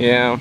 Yeah.